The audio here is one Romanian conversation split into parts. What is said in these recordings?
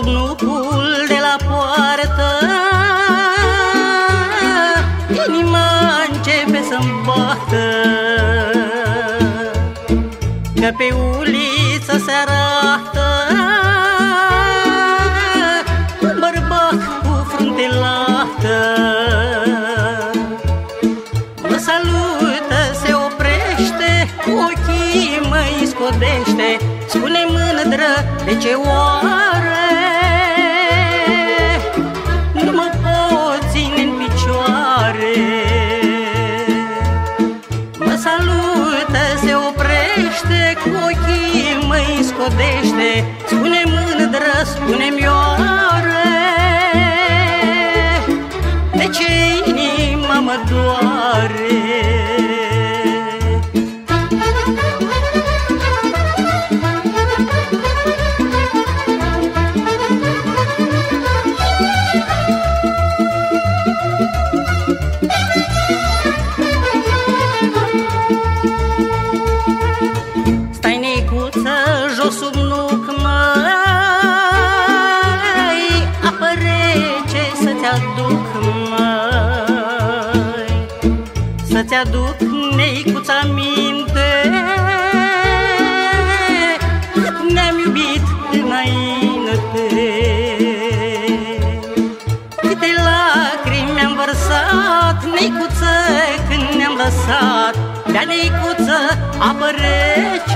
sub nucul de la poartă. Inima începe să-mi bată. Că pe uliță se arată. Un bărbat cu frunte lată. Mă salută, se oprește Ochii mă scodește. Spune mândră de ce oare mă scodește Spune mândră, spune-mi oare De ce inima mă doare jos sub nuc, măi Apă rece să-ți aduc, măi Să-ți aduc neicuța minte Cât ne-am iubit înainte. Câte lacrimi mi-am vărsat Neicuță când ne-am lăsat Bea neicuță apă rece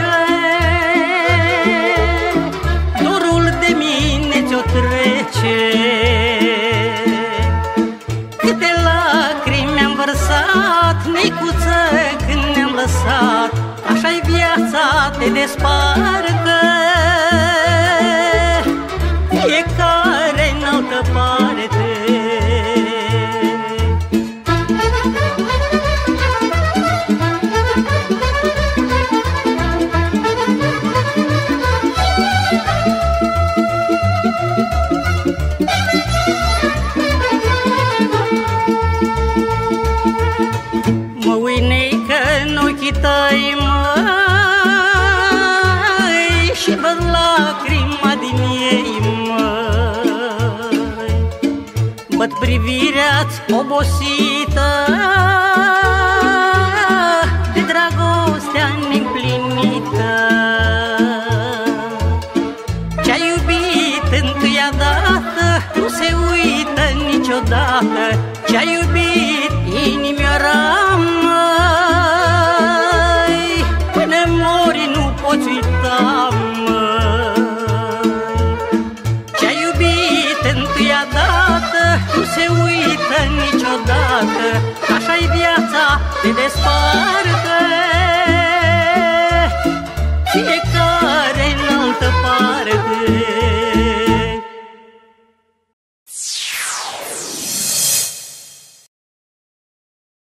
lăsat Așa-i viața, te despartă. Fiecare în altă parte Mă uineică în ochii tăi, măi Și văd lacrima din ei, măi. Văd privirea-ți obosită De dragostea neîmplinită. Ce-ai iubit întâia dată Nu se uită niciodată. Ce-ai iubit inimioara măi niciodată. Așa-i viața, te despartă